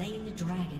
Slain the dragon.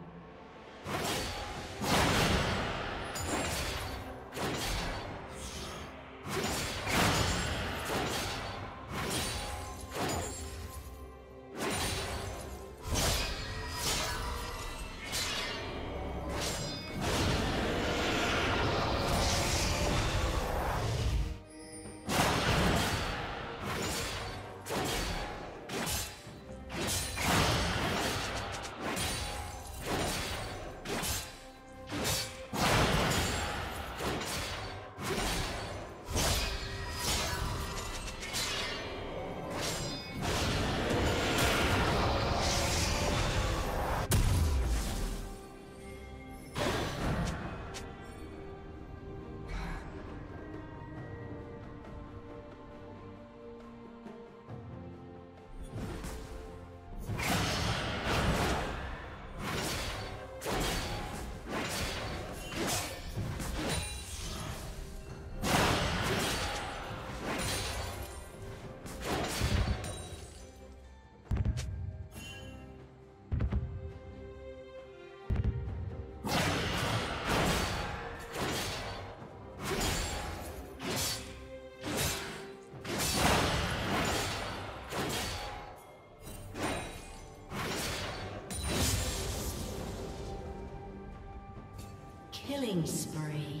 Killing spree.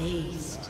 Aced.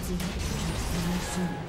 Team's inhibitor